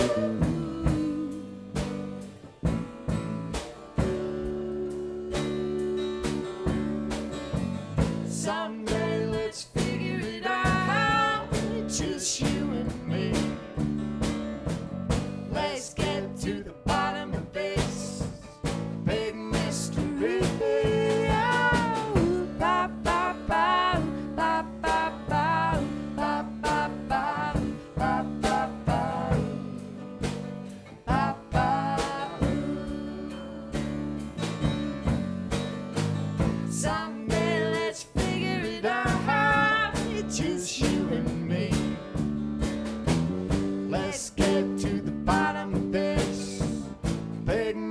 ooh, ooh. Someday let's figure it out. It's just you and me. Let's get to the bottom of this. Pardon